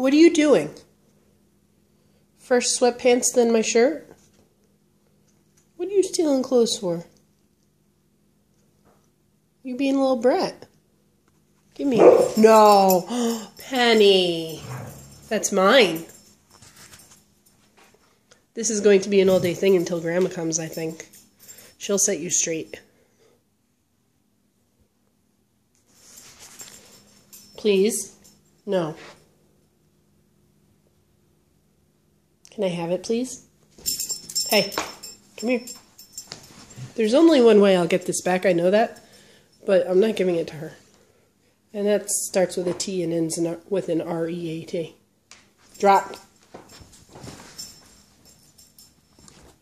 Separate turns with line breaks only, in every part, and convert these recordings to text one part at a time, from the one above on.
What are you doing? First sweatpants, then my shirt? What are you stealing clothes for? You're being a little brat. Give me. No! Penny! That's mine. This is going to be an all day thing until Grandma comes, I think. She'll set you straight. Please? No. Can I have it, please? Hey, come here. There's only one way I'll get this back, I know that, but I'm not giving it to her. And that starts with a T and ends in, with an R E A T. Drop.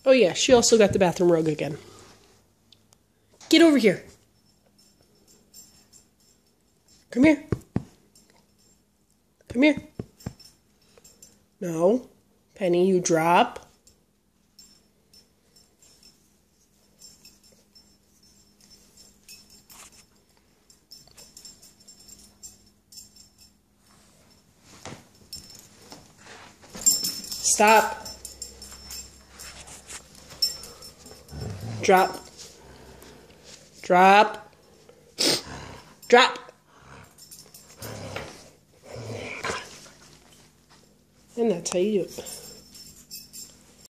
Oh, yeah, she also got the bathroom rug again. Get over here. Come here. Come here. No. Penny, you drop. Stop. Drop. Drop. Drop. And that's how you do it.